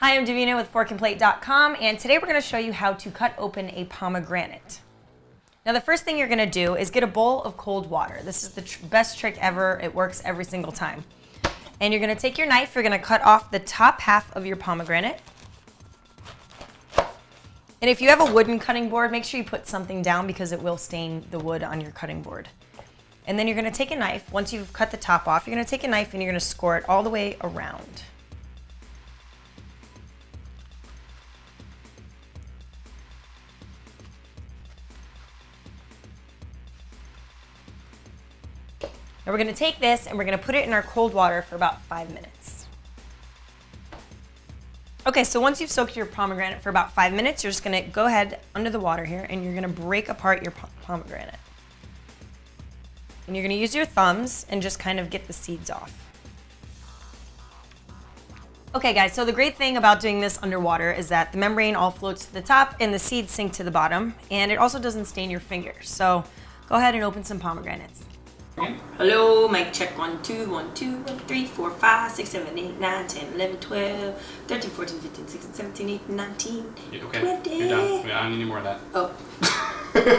Hi, I'm Davina with forknplate.com and today we're going to show you how to cut open a pomegranate. Now the first thing you're going to do is get a bowl of cold water. This is the tr best trick ever. It works every single time. And you're going to take your knife, you're going to cut off the top half of your pomegranate. And if you have a wooden cutting board, make sure you put something down because it will stain the wood on your cutting board. And then you're going to take a knife, once you've cut the top off, you're going to take a knife and you're going to score it all the way around. We're gonna take this and we're gonna put it in our cold water for about five minutes. Okay, so once you've soaked your pomegranate for about five minutes, you're just gonna go ahead under the water here and you're gonna break apart your pomegranate. And you're gonna use your thumbs and just kind of get the seeds off. Okay guys, so the great thing about doing this underwater is that the membrane all floats to the top and the seeds sink to the bottom and it also doesn't stain your fingers. So go ahead and open some pomegranates. Hello, mic check 1, 2, 1, 2, 1, 3, 4, 5, 6, 7, 8, 9, 10, 11, 12, 13, 14, 15, 16, 17, 18, 19, okay, 20. you're done. Yeah, I don't need any more of that. Oh.